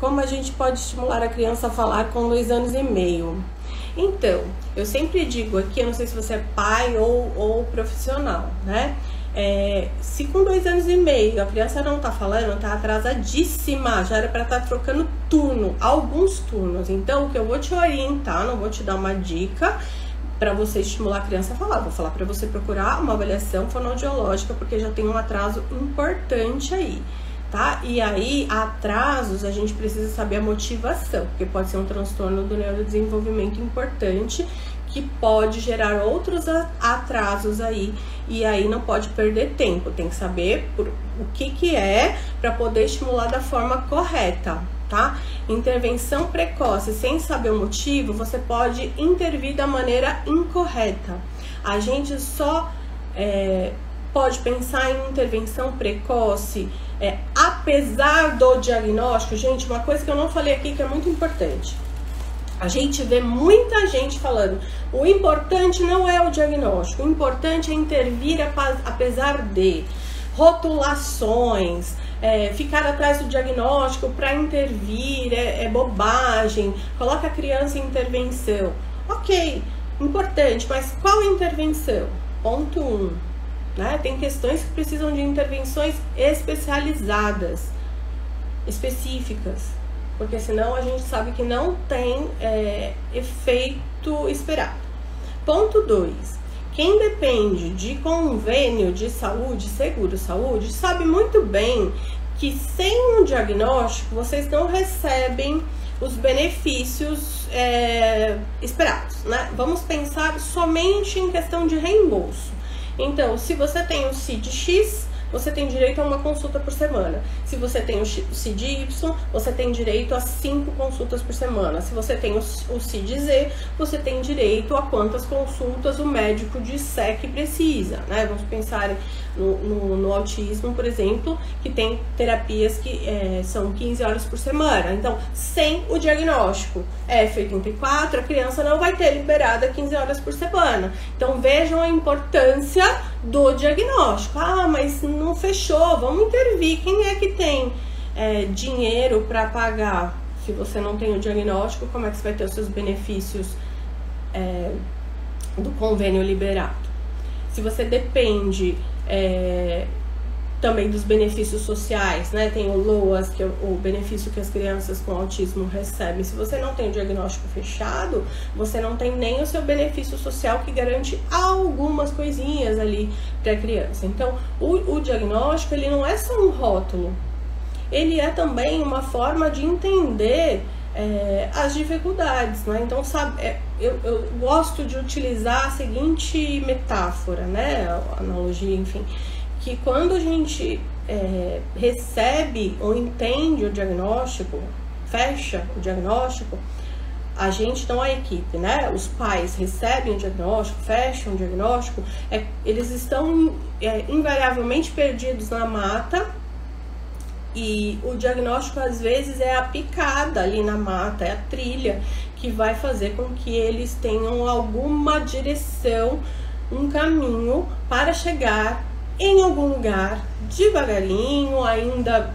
como a gente pode estimular a criança a falar com dois anos e meio? Então, eu sempre digo aqui, eu não sei se você é pai ou, ou profissional, né? É, se com dois anos e meio a criança não tá falando, tá atrasadíssima, já era para estar tá trocando turno, alguns turnos. Então, o que eu vou te orientar, não vou te dar uma dica para você estimular a criança a falar, vou falar para você procurar uma avaliação fonoaudiológica, porque já tem um atraso importante aí tá? E aí, atrasos, a gente precisa saber a motivação, porque pode ser um transtorno do neurodesenvolvimento importante que pode gerar outros atrasos aí e aí não pode perder tempo, tem que saber por, o que que é para poder estimular da forma correta, tá? Intervenção precoce sem saber o motivo, você pode intervir da maneira incorreta. A gente só é, pode pensar em intervenção precoce é, apesar do diagnóstico, gente, uma coisa que eu não falei aqui que é muito importante. A gente vê muita gente falando, o importante não é o diagnóstico, o importante é intervir apesar de rotulações, é, ficar atrás do diagnóstico para intervir é, é bobagem, coloca a criança em intervenção. Ok, importante, mas qual intervenção? Ponto 1. Um, né? Tem questões que precisam de intervenções especializadas, específicas, porque senão a gente sabe que não tem é, efeito esperado. Ponto 2. Quem depende de convênio de saúde, seguro saúde, sabe muito bem que sem um diagnóstico vocês não recebem os benefícios é, esperados, né? Vamos pensar somente em questão de reembolso. Então, se você tem o CID X, você tem direito a uma consulta por semana. Se você tem o CID-Y, você tem direito a cinco consultas por semana. Se você tem o CID-Z, você tem direito a quantas consultas o médico disser que precisa. Né? Vamos pensar no, no, autismo, por exemplo, que tem terapias que é, são 15 horas por semana. Então, sem o diagnóstico F84, a criança não vai ter liberada 15 horas por semana. Então, vejam a importância do diagnóstico. Ah, mas não fechou, vamos intervir. Quem é que tem é, dinheiro para pagar? Se você não tem o diagnóstico, como é que você vai ter os seus benefícios é, do convênio liberado? Se você depende é, também dos benefícios sociais, né? Tem o LOAS, que é o benefício que as crianças com autismo recebem. Se você não tem o diagnóstico fechado, você não tem nem o seu benefício social que garante algumas coisinhas ali para a criança. Então, o, o diagnóstico ele não é só um rótulo, ele é também uma forma de entender é, as dificuldades, né? Então, sabe, é, eu, eu gosto de utilizar a seguinte metáfora, né? Analogia, enfim que quando a gente é, recebe ou entende o diagnóstico, fecha o diagnóstico, a gente não a equipe, né? Os pais recebem o diagnóstico, fecham o diagnóstico, é, eles estão é, invariavelmente perdidos na mata e o diagnóstico às vezes é a picada ali na mata, é a trilha que vai fazer com que eles tenham alguma direção, um caminho para chegar em algum lugar, devagarinho, ainda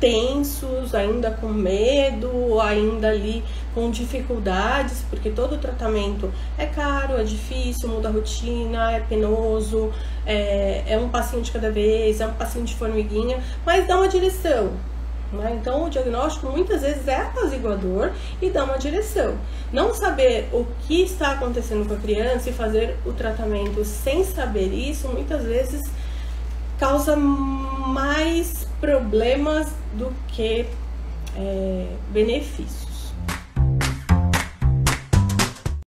tensos, ainda com medo, ainda ali com dificuldades, porque todo tratamento é caro, é difícil, muda a rotina, é penoso, é, é um passinho de cada vez, é um passinho de formiguinha, mas dá uma direção. Né? Então, o diagnóstico muitas vezes é apaziguador e dá uma direção. Não saber o que está acontecendo com a criança e fazer o tratamento sem saber isso, muitas vezes causa mais problemas do que é, benefícios.